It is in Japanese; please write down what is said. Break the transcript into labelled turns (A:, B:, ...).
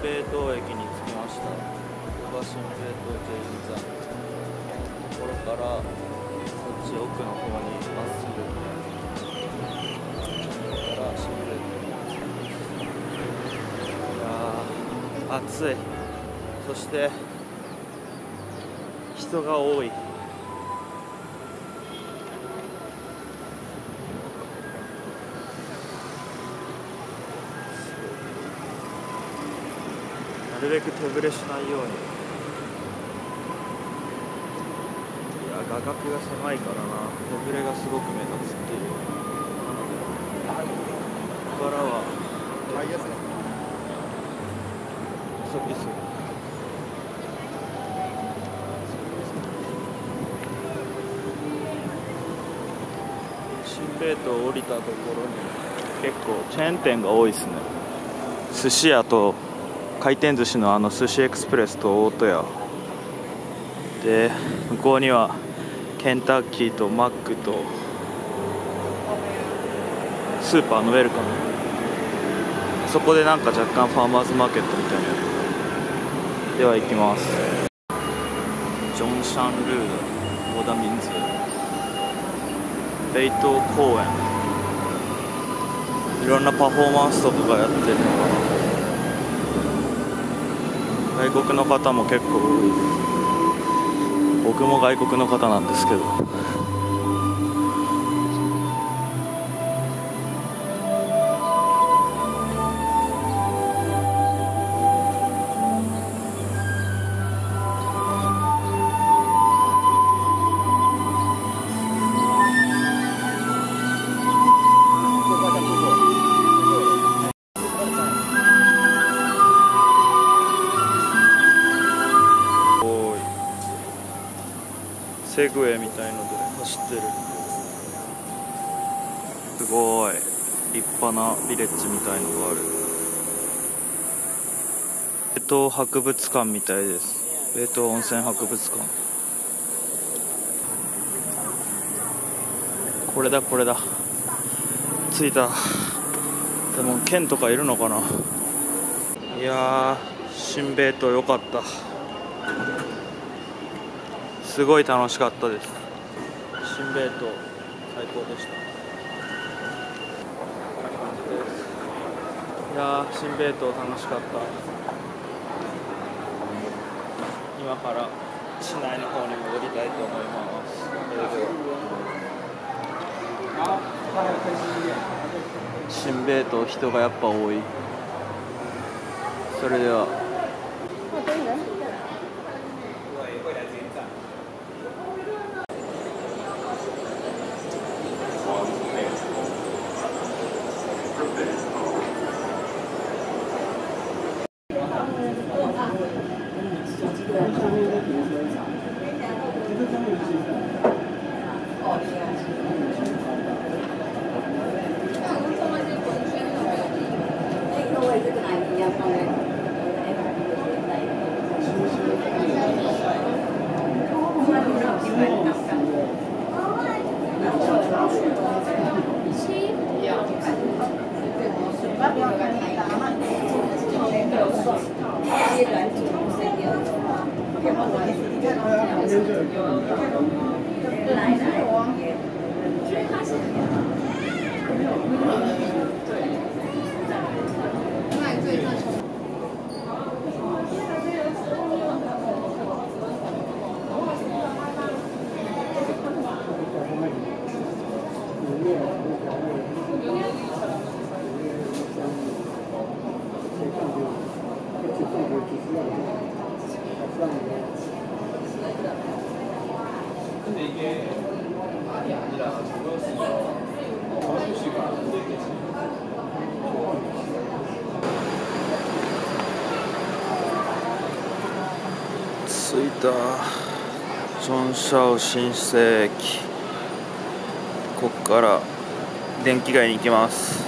A: 新米島駅に着きました。ここが新米島ジェイン山ところからこっち奥の方にまっすぐから新米島いやー暑い。そして人が多い。るべく手ぶれしないように。いや画角が狭いからな。手ぶれがすごく目立つっていう。なのでここからは急ぎ急ぎ新米島降りたところに結構チェーン店が多いですね。寿司屋と回転寿司のあの寿司エクスプレスと大戸屋で向こうにはケンタッキーとマックとスーパーのウェルカム。そこでなんか若干ファーマーズマーケットみたいなでは行きます。ジョンシャンルードオダミンズ北東公園。いろんなパフォーマンスとかがやってるのかな。外国の方も結構多い僕も外国の方なんですけど。セグウェイみたいので走ってる。すごい。立派なビレッジみたいのがある。ベト博物館みたいです。ベト温泉博物館。これだこれだ。着いた。でも剣とかいるのかな。いやー新米島よかった。すごい楽しかったです。新米島最高でした。いやー新米島楽しかった。今から市内の方に戻りたいと思います。新米島人がやっぱ多いそれでは
B: 来 来。
A: 着いた。ジョンシャオ新生駅ここから電気街に行きます。